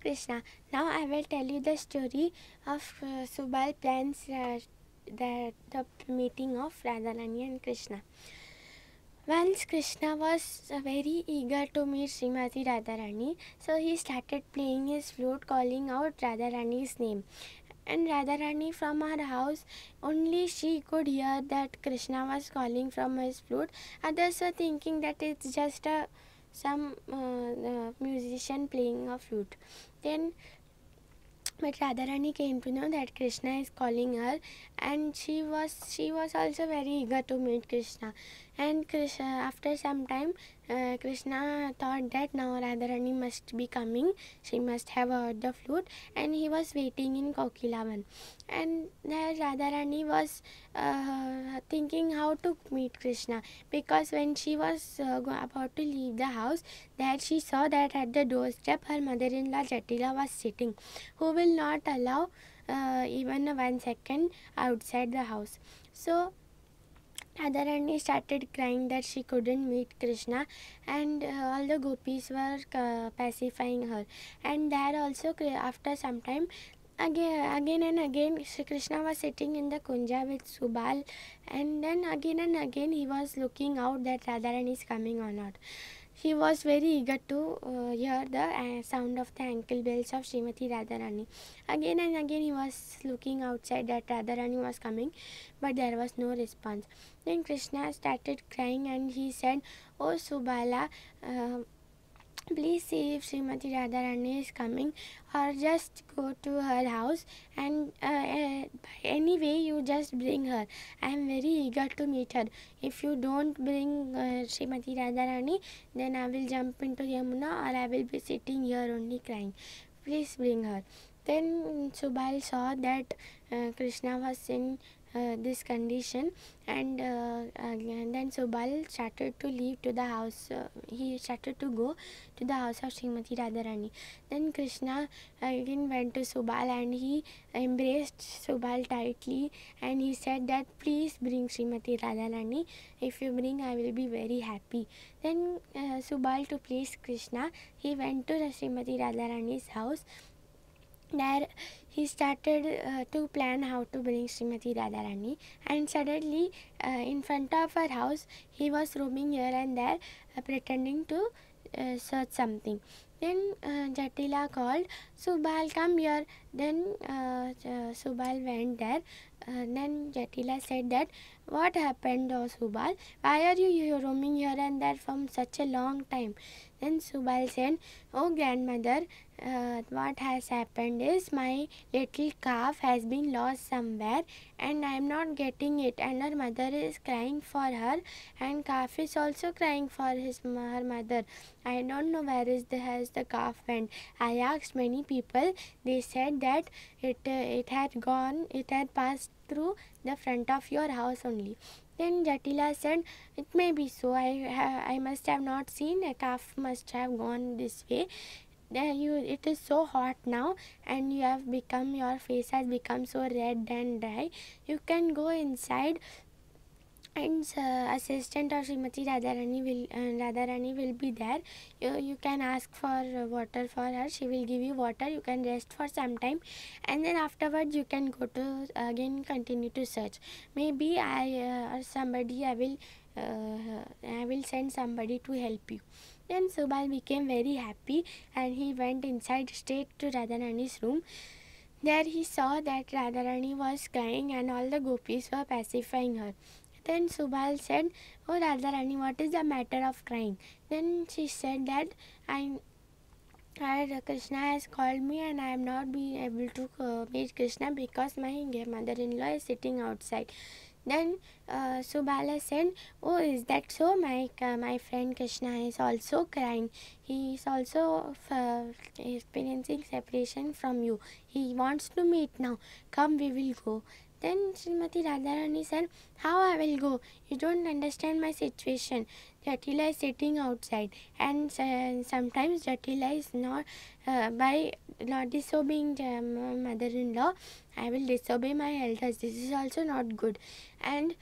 Krishna. Now I will tell you the story of uh, Subal plans uh, the, the meeting of Radharani and Krishna. Once Krishna was uh, very eager to meet Srimati Radharani, so he started playing his flute, calling out Radharani's name. And Radharani from her house, only she could hear that Krishna was calling from his flute. Others were thinking that it's just a some uh, musician playing a flute. Then but Radharani came to know that Krishna is calling her and she was she was also very eager to meet Krishna and Krishna, after some time uh, Krishna thought that now Radharani must be coming. She must have heard the flute and he was waiting in Kokilavan. And there Radharani was uh, thinking how to meet Krishna because when she was uh, about to leave the house that she saw that at the doorstep her mother-in-law Jatila was sitting who will not allow uh, even one second outside the house. So Radharani started crying that she couldn't meet Krishna and uh, all the gopis were uh, pacifying her and there also after some time again again and again Shri Krishna was sitting in the kunja with Subal and then again and again he was looking out that Radharani is coming or not. He was very eager to uh, hear the uh, sound of the ankle bells of Srimati Radharani. Again and again he was looking outside that Radharani was coming but there was no response. Then Krishna started crying and he said, Oh Subala, uh, please see if Srimati Radharani is coming or just go to her house and uh, uh, anyway you just bring her. I am very eager to meet her. If you don't bring uh, Srimati Radharani then I will jump into Yamuna or I will be sitting here only crying. Please bring her. Then Subal saw that uh, Krishna was in this condition. And, uh, and then Subal started to leave to the house uh, he started to go to the house of Srimati Radharani. Then Krishna again went to Subal and he embraced Subal tightly and he said that please bring Srimati Radharani. If you bring I will be very happy. Then uh, Subal to please Krishna he went to Srimati Radharani's house there he started uh, to plan how to bring Srimati Radharani. And suddenly uh, in front of her house he was roaming here and there uh, pretending to uh, search something. Then uh, Jatila called Subal come here. Then uh, Subal went there. Then Jatila said that what happened oh Subal why are you roaming here and there from such a long time then Subal said oh grandmother uh, what has happened is my little calf has been lost somewhere and I am not getting it and her mother is crying for her and calf is also crying for his her mother. I don't know where is the has the calf went. I asked many people. They said that it uh, it had gone. It had passed through the front of your house only. Then Jatila said, It may be so. I, I must have not seen. A calf must have gone this way there you it is so hot now and you have become your face has become so red and dry you can go inside and uh, assistant of Srimati Radharani will uh, Radharani will be there. You, you can ask for uh, water for her. She will give you water. You can rest for some time, and then afterwards you can go to again continue to search. Maybe I uh, or somebody I will uh, I will send somebody to help you. Then Subal became very happy and he went inside straight to Radharani's room. There he saw that Radharani was crying and all the gopis were pacifying her. Then Subal said, Oh Radharani, what is the matter of crying? Then she said that I Krishna has called me and I am not being able to uh, meet Krishna because my mother-in-law is sitting outside. Then uh, Subala said, Oh, is that so? My, uh, my friend Krishna is also crying. He is also uh, experiencing separation from you. He wants to meet now. Come, we will go. Then Srimati Radharani said, How I will go? You don't understand my situation. Jatila is sitting outside, and uh, sometimes Jatila is not uh, by not disobeying uh, mother-in-law. I will disobey my elders. This is also not good. And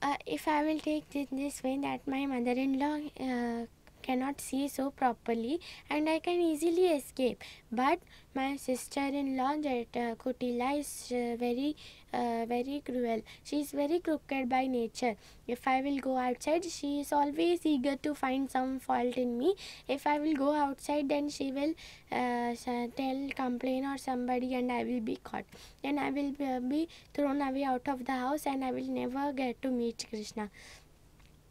uh, if I will take this, this way that my mother-in-law uh, cannot see so properly and I can easily escape. But my sister-in-law uh, Kutila is uh, very uh, very cruel. She is very crooked by nature. If I will go outside, she is always eager to find some fault in me. If I will go outside, then she will uh, tell, complain or somebody and I will be caught. Then I will be thrown away out of the house and I will never get to meet Krishna.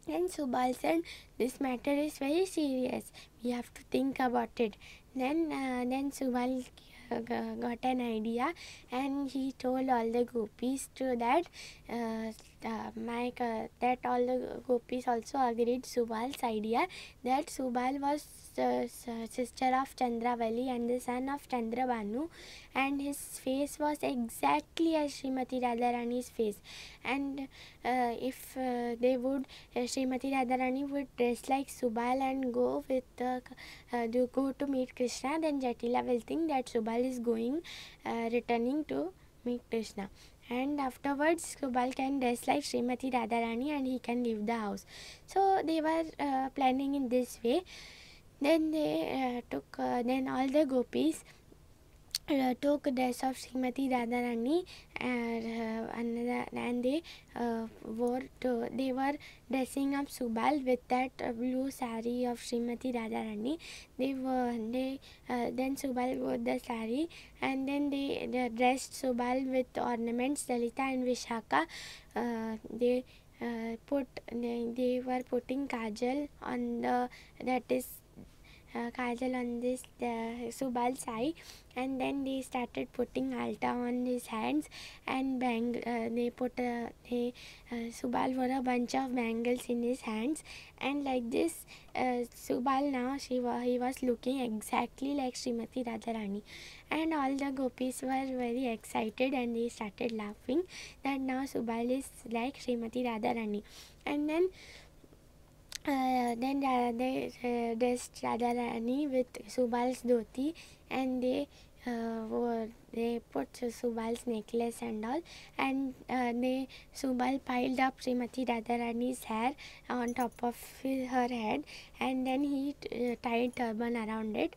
And said, this matter is very serious. We have to think about it. Then, uh, then Subal uh, got an idea and he told all the gopis to that uh, uh, my uh, that all the gopis also agreed Subal's idea that Subal was uh, sister of Chandravali and the son of Chandrabhanu and his face was exactly as Srimati Radharani's face. And uh, if uh, they would uh, Srimati Radharani would dress like Subal and go with to go to meet Krishna then Jatila will think that Subal is going returning to meet Krishna and afterwards Subal can dress like Srimati Radharani and he can leave the house. So they were uh, planning in this way. Then they uh, took, uh, then all the gopis took dress of Srimati Radharani and, uh, and, they uh, wore to, they were dressing up Subal with that blue sari of Srimati Radharani. They were they uh, then Subal wore the sari and then they, they dressed Subal with ornaments. Lalita and Vishaka uh, they uh, put they, they were putting kajal on the that is uh, kajal on this uh, Subal's eye and then they started putting alta on his hands and bang uh, they put a they uh, Subal wore a bunch of bangles in his hands. And like this uh, Subal now she was he was looking exactly like Srimati Radharani. And all the gopis were very excited and they started laughing that now Subal is like Srimati Radharani. And then uh, then they uh, dressed Radharani with Subal's dhoti and they uh, they put Subal's necklace and all and uh, they Subal piled up Srimati Radharani's hair on top of his, her head and then he uh, tied turban around it.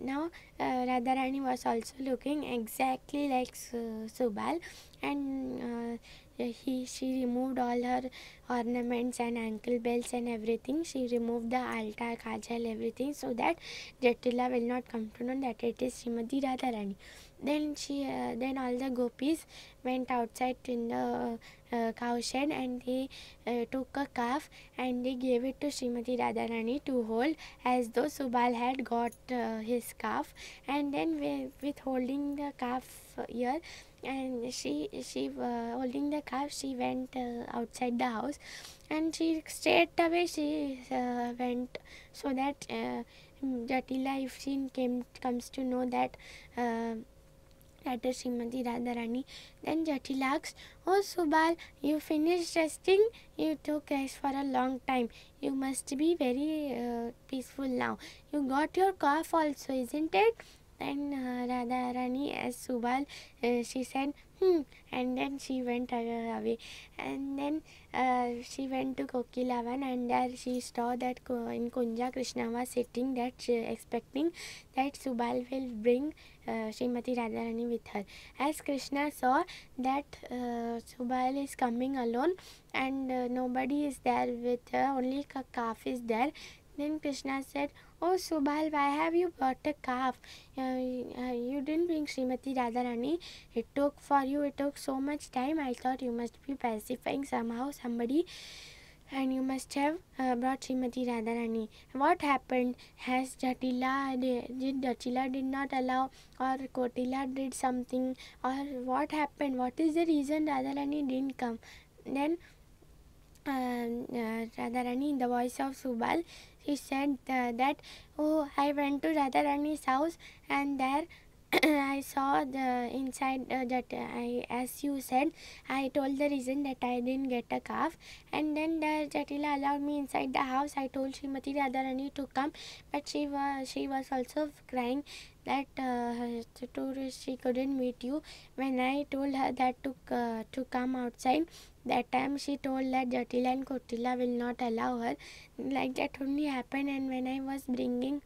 Now uh, Radharani was also looking exactly like Subal and uh, he she removed all her ornaments and ankle bells and everything. She removed the alta kajal everything so that Jatila will not come to know that it is Srimati Radharani then she uh, then all the gopis went outside in the uh, cow shed and they uh, took a calf and they gave it to Srimati Radharani to hold as though Subal had got uh, his calf. And then with, with holding the calf here and she she uh, holding the calf she went uh, outside the house. And she straight away she uh, went so that uh, Jatila if she came comes to know that is Srimati Radharani then Jatila asks oh Subal you finished resting. You took rest for a long time. You must be very uh, peaceful now. You got your cough also isn't it? Then uh, Radharani as Subal, uh, she said, hmm, and then she went away. And then uh, she went to Kokilavan and there she saw that in Kunja Krishna was sitting that she, expecting that Subal will bring uh, Srimati Radharani with her. As Krishna saw that uh, Subal is coming alone and uh, nobody is there with her, only calf is there. Then Krishna said, Oh Subal, why have you brought a calf? Uh, uh, you didn't bring Srimati Radharani. It took for you, it took so much time. I thought you must be pacifying somehow somebody and you must have uh, brought Srimati Radharani. What happened? Has Jatila did Jatila did not allow or Kotila did something or what happened? What is the reason Radharani didn't come? Then uh, uh, Radharani in the voice of Subal he said uh, that oh I went to Radharani's house and there I saw the inside uh, that uh, I as you said I told the reason that I didn't get a calf. And then the Jatila allowed me inside the house. I told Srimati Radharani to come but she was she was also crying that uh, to, she couldn't meet you when I told her that to uh, to come outside that time she told that Jatila and Kotila will not allow her. Like that only happened and when I was bringing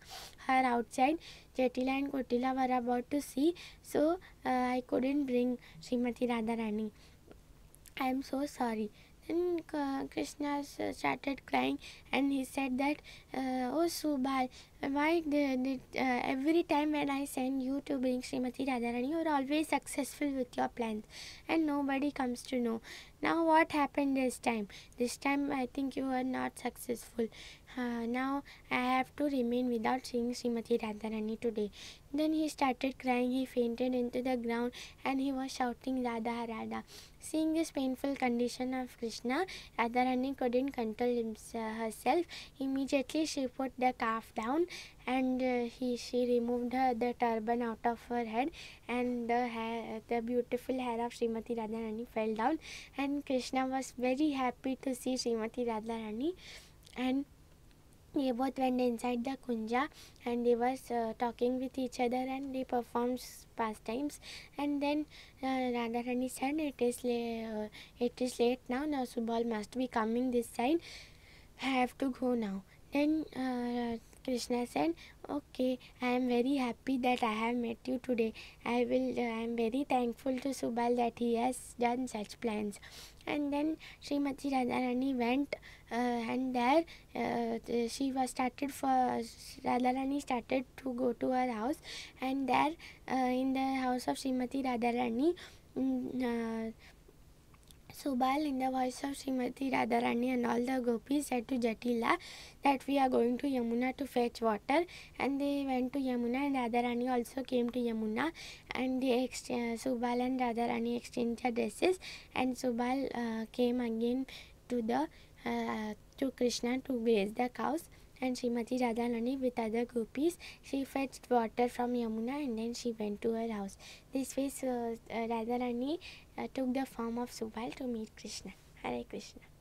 her outside, Jatila and Kotila were about to see. So uh, I couldn't bring Srimati Radharani. I am so sorry. Then uh, Krishna started crying and he said that, uh, Oh Subal, why did, did uh, every time when I send you to bring Srimati Radharani, you are always successful with your plans and nobody comes to know. Now what happened this time? This time I think you are not successful. Uh, now I have to remain without seeing Srimati Radharani today. Then he started crying, he fainted into the ground and he was shouting Radha Radha. Seeing this painful condition of Krishna, Radharani couldn't control himself, herself. Immediately she put the calf down and uh, he she removed her, the turban out of her head and the hair, the beautiful hair of Srimati Radharani fell down and Krishna was very happy to see Srimati Radharani and they both went inside the kunja and they was uh, talking with each other and they performed pastimes and then uh, Radharani said it is uh, it is late now now Subal must be coming this side I have to go now then uh, Krishna said, Okay, I am very happy that I have met you today. I will uh, I am very thankful to Subal that he has done such plans. And then Srimati Radharani went uh, and there uh, she was started for Radharani started to go to her house. And there uh, in the house of Srimati Radharani mm, uh, Subal, in the voice of Srimati Radharani and all the gopis, said to Jatila that we are going to Yamuna to fetch water. And they went to Yamuna, and Radharani also came to Yamuna. And they ex- uh, Subal and Radharani exchanged their dresses, and Subal uh, came again to the uh, to Krishna to graze the cows and Srimati Radharani with other gopis. She fetched water from Yamuna and then she went to her house. This way, uh, Radharani uh, took the form of Subal to meet Krishna. Hare Krishna.